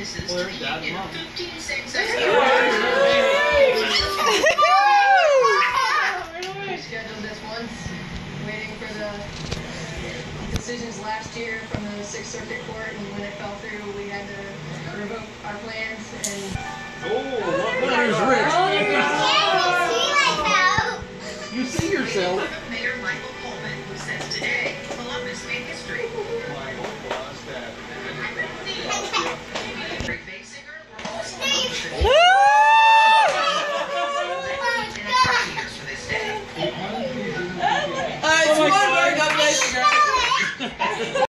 Where's Dad's mom? Scheduled this once, waiting for the decisions last year from the Sixth Circuit Court, and when it fell through, we had to revoke our plans. And oh, what matters, Rich? Oh, you see yourself. Mayor Michael Coleman, who says today Columbus made history. All right, one more. God bless you, girl.